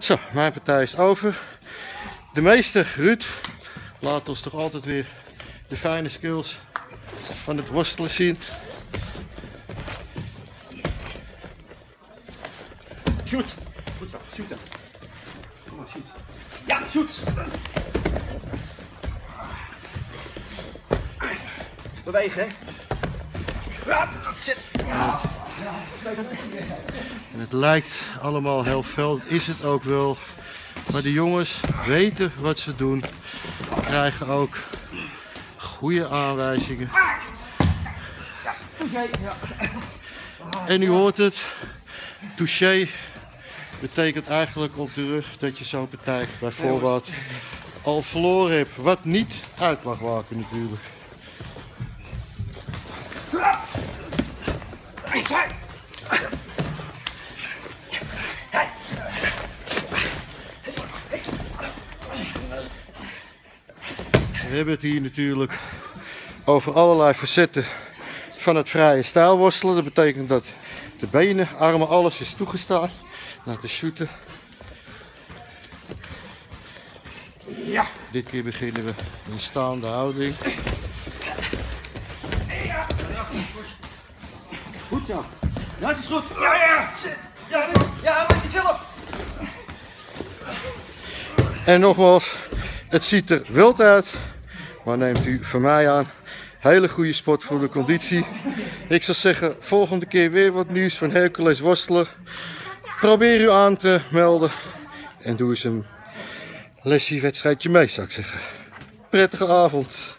Zo, mijn partij is over. De meester, Ruud, laat ons toch altijd weer de fijne skills van het worstelen zien. Shoot. Goed zo, shoot dan. Kom maar, shoot. Ja, shoot. Bewegen, hè. Shit. En het lijkt allemaal heel fel, dat is het ook wel. Maar de jongens weten wat ze doen, krijgen ook goede aanwijzingen. En u hoort het, touché betekent eigenlijk op de rug dat je zo'n partij bijvoorbeeld al verloren hebt. Wat niet uit mag maken natuurlijk. We hebben het hier natuurlijk over allerlei facetten van het vrije stijlworstelen. Dat betekent dat de benen, armen, alles is toegestaan. Naar te shooten. Ja. Dit keer beginnen we in staande houding. Goed zo. Ja, het is goed. Ja, ja. Ja, ja, laat je zelf. En nogmaals, het ziet er wild uit. Maar neemt u van mij aan. Hele goede sport voor de conditie. Ik zou zeggen, volgende keer weer wat nieuws van Hercules Worstelen. Probeer u aan te melden. En doe eens een lesje wedstrijdje mee, zou ik zeggen. Prettige avond.